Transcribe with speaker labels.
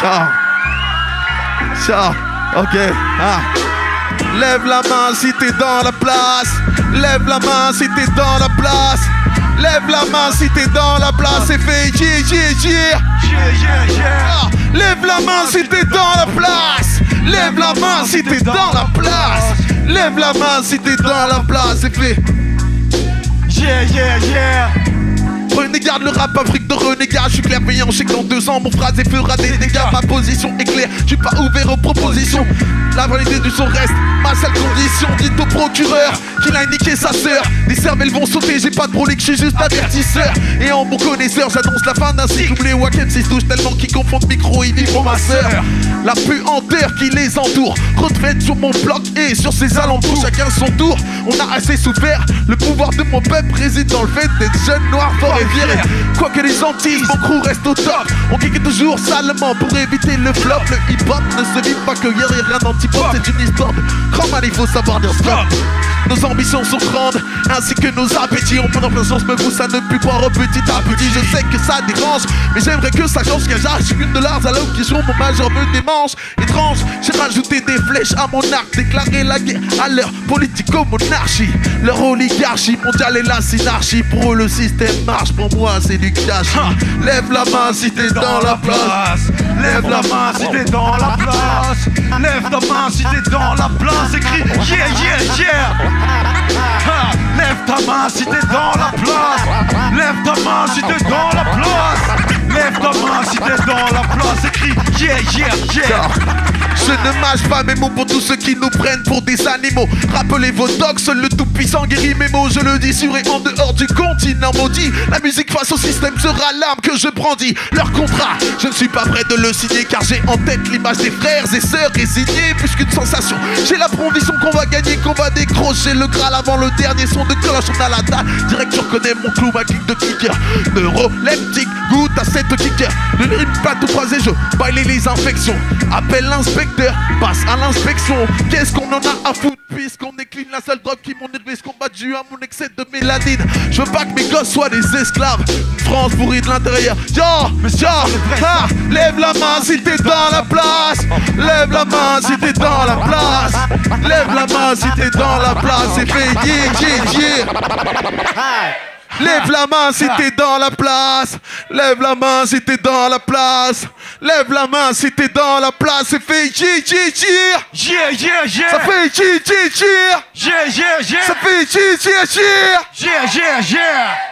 Speaker 1: Ciao. Ciao. Ok. Ah. Lève la main si t'es dans la place. Lève la main si t'es dans la place. Lève la main si t'es dans la place. C'est fait. Yeah, yeah, yeah.
Speaker 2: Yeah, yeah, yeah.
Speaker 1: Ah. Lève la main si t'es dans la place. Lève la main si t'es dans la place. Lève la main si t'es dans la place. C'est fait.
Speaker 2: Yeah, yeah, yeah.
Speaker 1: Renégat, le rap Afrique de renégat, je suis clairvoyant, je sais que dans deux ans mon phrase fera des dégâts, ma position est claire, je pas ouvert aux propositions. La validité du son reste ma seule condition, dites au procureur qu'il a niqué sa sœur. Les cervelles vont sauter, j'ai pas de brolique, je suis juste avertisseur. Et en bon connaisseur, j'annonce la fin d'un cycle. Oubliez Wacken, c'est touche tellement qu'ils confondent micro et pour ma sœur. La puanteur qui les entoure, retraite sur mon bloc et sur ses alentours, chacun son tour. On a assez souffert, le pouvoir de mon peuple réside dans le fait d'être jeune, noir, fort et fier. Quoique les Antilles, mon crew reste au top. On kick toujours salement pour éviter le flop. Le hip-hop ne se vit pas que hier et rien d'antipop. C'est une histoire de grand mal, il faut savoir dire stop. Nos ambitions sont grandes, ainsi que nos appétits. On prend sens, me pousse à ne plus croire au petit à petit. Je sais que ça dérange, mais j'aimerais que ça change. Car j'arrive une de leurs à l'occasion, mon major me démange. Étrange, j'ai rajouté des flèches à mon arc, déclaré la guerre à leur politico-monarchie. Leur oligarchie mondiale et la synarchie. Pour eux, le système marche, pour moi, c'est du cash. Lève la main si t'es dans la place.
Speaker 2: Lève la main si t'es dans la place. Lève ta main si t'es dans la place. Écris yeah, yeah, yeah. Lève ta main si t'es dans la place. Lève ta main si t'es dans la place. Lève ta main si t'es dans la place. Écris yeah, yeah, yeah.
Speaker 1: Je ne mâche pas mes mots pour tous ceux qui nous prennent pour des animaux. Rappelez vos docs, le tout-puissant guérit mes mots. Je le dis sur et en dehors du continent maudit. La musique face au système sera l'arme que je brandis. Leur contrat, je ne suis pas prêt de le signer car j'ai en tête l'image des frères et sœurs résignés. Plus qu'une sensation, j'ai la provision qu'on va gagner, qu'on va décrocher le Graal avant le dernier son de cloche. On a la date, direct, reconnais mon clou, ma clique de kicker. Neuroleptique, goûte à cette kicker. Ne rime pas tout croisé, je baille les infections. Appelle l'inspecteur, passe à l'inspection. Qu'est-ce qu'on en a à foutre puisqu'on écline la seule drogue qui m'en ce combat dû à mon excès de mélanine? Je veux pas que mes gosses soient des esclaves. France pourrie de l'intérieur. Yo, yo, ha, lève la main si t'es dans la place. Lève la main si t'es dans la place. Lève la main si t'es dans la place. C'est fait, yeah, yeah, yeah. Lève la main si t'es dans la place. Lève la main si t'es dans la place. Lève la main si t'es dans la place. C'est fait yeah, yeah, yeah.
Speaker 2: Yeah, yeah, yeah.
Speaker 1: Ça fait yeah, yeah, yeah.
Speaker 2: Yeah, yeah, yeah.
Speaker 1: Ça fait yeah, yeah, yeah.
Speaker 2: Yeah, yeah, yeah.